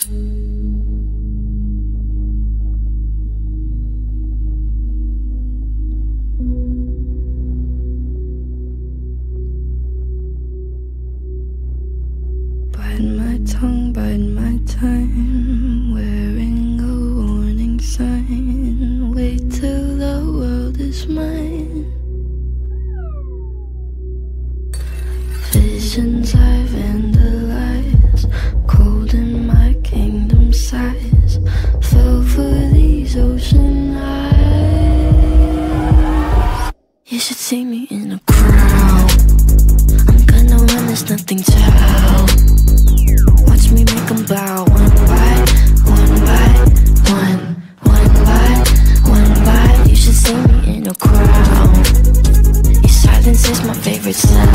Bite my tongue, bite my time. Wearing a warning sign. Wait till the world is mine. Visions I vandalize. See me in a crowd. I'm gonna run, there's nothing to help. Watch me make them bow one by one by one, one by one by. You should see me in a crowd. Your silence is my favorite sound.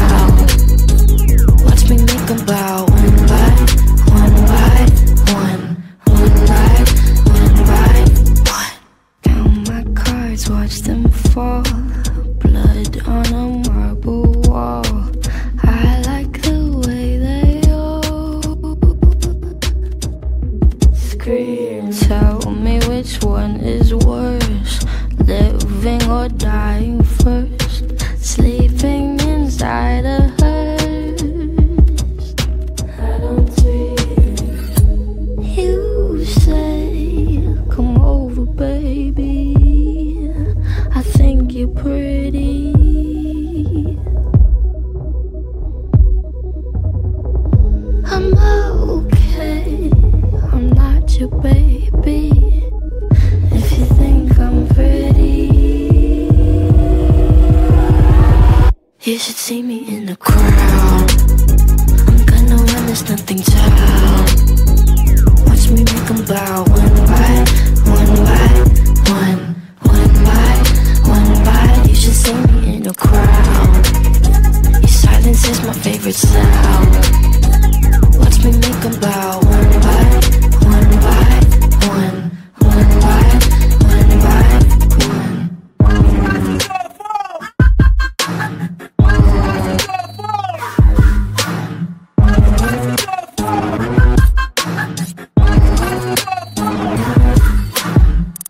Baby. I think you're pretty. I'm okay. I'm not your baby. If you think I'm pretty, you should see me in the crowd. I'm gonna run, there's nothing to. Watch me make them bow is my favorite sound. Watch me make them bow one by one by one, one by one by one.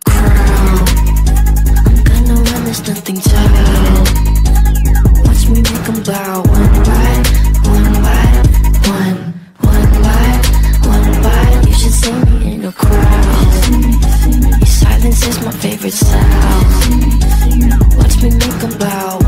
crowd. I'm gonna run, there's nothing to. Watch me make them bow is my favorite sound. Watch me make them bow